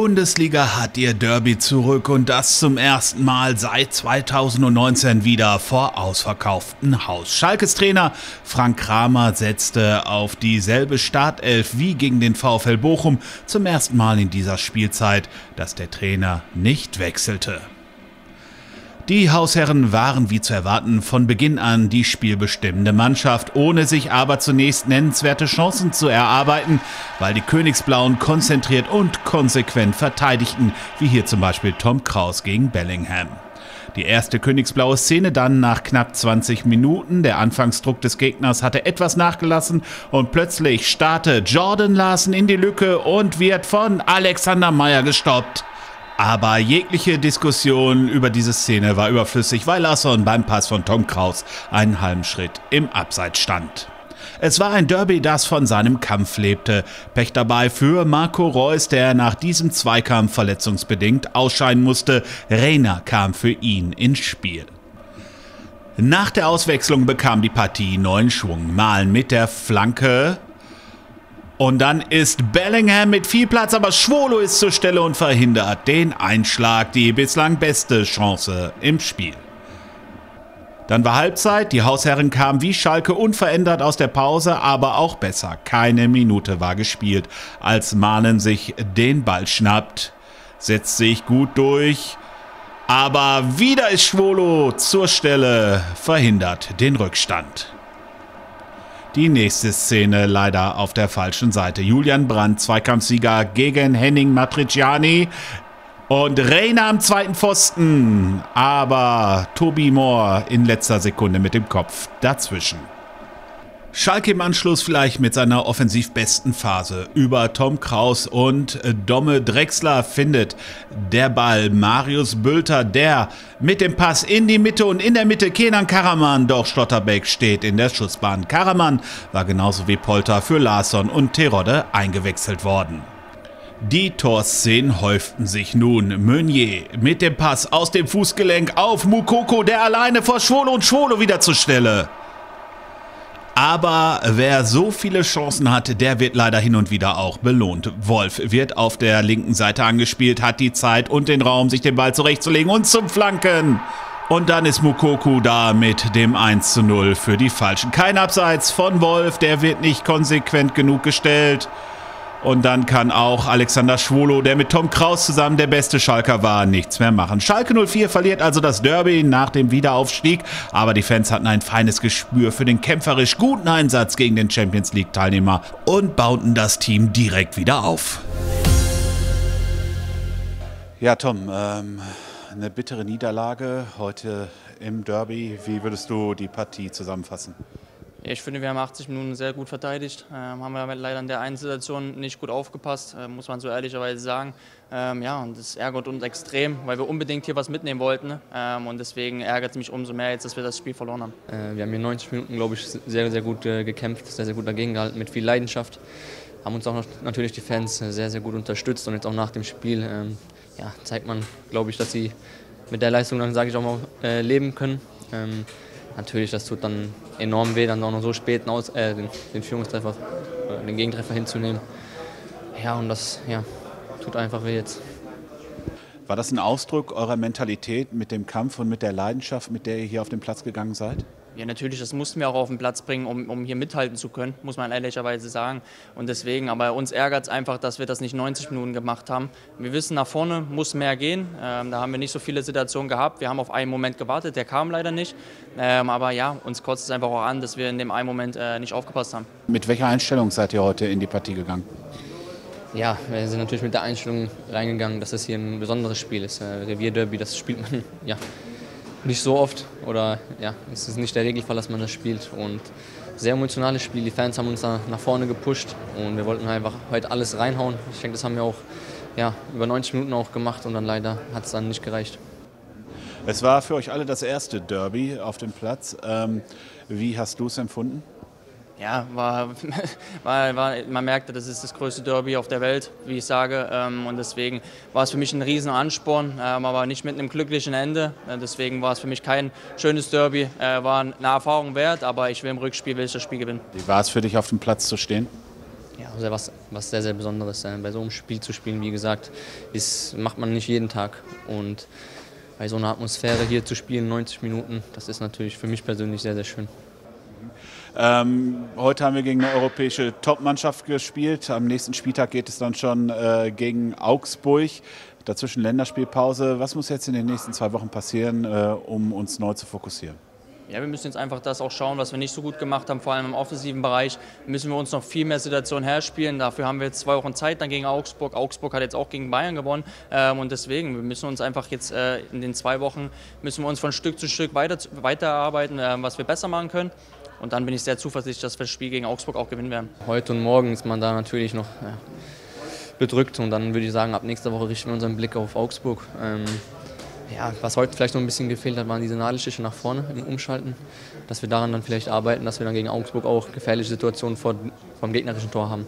Bundesliga hat ihr Derby zurück und das zum ersten Mal seit 2019 wieder vor ausverkauftem Haus. Schalkes Trainer Frank Kramer setzte auf dieselbe Startelf wie gegen den VfL Bochum zum ersten Mal in dieser Spielzeit, dass der Trainer nicht wechselte. Die Hausherren waren wie zu erwarten von Beginn an die spielbestimmende Mannschaft, ohne sich aber zunächst nennenswerte Chancen zu erarbeiten, weil die Königsblauen konzentriert und konsequent verteidigten, wie hier zum Beispiel Tom Kraus gegen Bellingham. Die erste königsblaue Szene dann nach knapp 20 Minuten. Der Anfangsdruck des Gegners hatte etwas nachgelassen und plötzlich startet Jordan Larsen in die Lücke und wird von Alexander Meyer gestoppt. Aber jegliche Diskussion über diese Szene war überflüssig, weil Lasson beim Pass von Tom Kraus einen halben Schritt im Abseits stand. Es war ein Derby, das von seinem Kampf lebte. Pech dabei für Marco Reus, der nach diesem Zweikampf verletzungsbedingt ausscheiden musste. Reiner kam für ihn ins Spiel. Nach der Auswechslung bekam die Partie neuen Schwung. Malen mit der Flanke und dann ist Bellingham mit viel Platz, aber Schwolo ist zur Stelle und verhindert den Einschlag, die bislang beste Chance im Spiel. Dann war Halbzeit, die Hausherren kamen wie Schalke unverändert aus der Pause, aber auch besser. Keine Minute war gespielt, als Mahlen sich den Ball schnappt, setzt sich gut durch, aber wieder ist Schwolo zur Stelle, verhindert den Rückstand. Die nächste Szene leider auf der falschen Seite. Julian Brandt, Zweikampfsieger gegen Henning Matriciani. Und Reina am zweiten Pfosten. Aber Tobi Moore in letzter Sekunde mit dem Kopf dazwischen. Schalke im Anschluss vielleicht mit seiner offensiv besten Phase. Über Tom Kraus und Domme Drexler findet der Ball Marius Bülter, der mit dem Pass in die Mitte und in der Mitte Kenan Karaman, doch Schlotterbeck steht in der Schussbahn. Karaman war genauso wie Polter für Larsson und Terodde eingewechselt worden. Die Torszenen häuften sich nun. Meunier mit dem Pass aus dem Fußgelenk auf Mukoko, der alleine vor Schwolo und Schwolo wieder zur Stelle. Aber wer so viele Chancen hat, der wird leider hin und wieder auch belohnt. Wolf wird auf der linken Seite angespielt, hat die Zeit und den Raum, sich den Ball zurechtzulegen und zum Flanken. Und dann ist Mukoku da mit dem 1 zu 0 für die Falschen. Kein Abseits von Wolf, der wird nicht konsequent genug gestellt. Und dann kann auch Alexander Schwolo, der mit Tom Kraus zusammen der beste Schalker war, nichts mehr machen. Schalke 04 verliert also das Derby nach dem Wiederaufstieg, aber die Fans hatten ein feines Gespür für den kämpferisch guten Einsatz gegen den Champions League Teilnehmer und bauten das Team direkt wieder auf. Ja, Tom, ähm, eine bittere Niederlage heute im Derby. Wie würdest du die Partie zusammenfassen? Ich finde, wir haben 80 Minuten sehr gut verteidigt. Ähm, haben wir leider in der einen Situation nicht gut aufgepasst, äh, muss man so ehrlicherweise sagen. Ähm, ja, und das ärgert uns extrem, weil wir unbedingt hier was mitnehmen wollten. Ähm, und deswegen ärgert es mich umso mehr jetzt, dass wir das Spiel verloren haben. Äh, wir haben hier 90 Minuten, glaube ich, sehr, sehr gut äh, gekämpft, sehr, sehr gut dagegen gehalten, mit viel Leidenschaft. Haben uns auch noch, natürlich die Fans äh, sehr, sehr gut unterstützt und jetzt auch nach dem Spiel ähm, ja, zeigt man, glaube ich, dass sie mit der Leistung dann, sage ich auch mal, äh, leben können. Natürlich, das tut dann enorm weh, dann auch noch so spät aus, äh, den, den, Führungstreffer, äh, den Gegentreffer hinzunehmen. Ja, und das ja, tut einfach weh jetzt. War das ein Ausdruck eurer Mentalität mit dem Kampf und mit der Leidenschaft, mit der ihr hier auf den Platz gegangen seid? Ja, natürlich, das mussten wir auch auf den Platz bringen, um, um hier mithalten zu können, muss man ehrlicherweise sagen. Und deswegen, aber uns ärgert es einfach, dass wir das nicht 90 Minuten gemacht haben. Wir wissen, nach vorne muss mehr gehen. Ähm, da haben wir nicht so viele Situationen gehabt. Wir haben auf einen Moment gewartet, der kam leider nicht. Ähm, aber ja, uns kotzt es einfach auch an, dass wir in dem einen Moment äh, nicht aufgepasst haben. Mit welcher Einstellung seid ihr heute in die Partie gegangen? Ja, wir sind natürlich mit der Einstellung reingegangen, dass es hier ein besonderes Spiel ist. Äh, Revierderby, das spielt man ja nicht so oft oder ja, es ist nicht der Regelfall, dass man das spielt. Und sehr emotionales Spiel. Die Fans haben uns da nach vorne gepusht und wir wollten einfach heute alles reinhauen. Ich denke, das haben wir auch ja, über 90 Minuten auch gemacht und dann leider hat es dann nicht gereicht. Es war für euch alle das erste Derby auf dem Platz. Ähm, wie hast du es empfunden? Ja, war, war, war, man merkte, das ist das größte Derby auf der Welt, wie ich sage. Ähm, und deswegen war es für mich ein riesen Ansporn, ähm, aber nicht mit einem glücklichen Ende. Äh, deswegen war es für mich kein schönes Derby. Äh, war eine Erfahrung wert, aber ich will im Rückspiel will ich das Spiel gewinnen. Wie war es für dich, auf dem Platz zu stehen? Ja, also was, was sehr, sehr Besonderes. Äh, bei so einem Spiel zu spielen, wie gesagt, ist, macht man nicht jeden Tag. Und bei so einer Atmosphäre hier zu spielen, 90 Minuten, das ist natürlich für mich persönlich sehr, sehr schön. Ähm, heute haben wir gegen eine europäische Topmannschaft gespielt. Am nächsten Spieltag geht es dann schon äh, gegen Augsburg. Dazwischen Länderspielpause. Was muss jetzt in den nächsten zwei Wochen passieren, äh, um uns neu zu fokussieren? Ja, wir müssen jetzt einfach das auch schauen, was wir nicht so gut gemacht haben, vor allem im offensiven Bereich. Müssen wir uns noch viel mehr Situationen herspielen. Dafür haben wir jetzt zwei Wochen Zeit dann gegen Augsburg. Augsburg hat jetzt auch gegen Bayern gewonnen. Ähm, und deswegen, wir müssen uns einfach jetzt äh, in den zwei Wochen, müssen wir uns von Stück zu Stück weiter, weiterarbeiten, äh, was wir besser machen können. Und dann bin ich sehr zuversichtlich, dass wir das Spiel gegen Augsburg auch gewinnen werden. Heute und morgen ist man da natürlich noch ja, bedrückt. Und dann würde ich sagen, ab nächster Woche richten wir unseren Blick auf Augsburg. Ähm, ja, was heute vielleicht noch ein bisschen gefehlt hat, waren diese Nadelstiche nach vorne im Umschalten. Dass wir daran dann vielleicht arbeiten, dass wir dann gegen Augsburg auch gefährliche Situationen vor, vor dem gegnerischen Tor haben.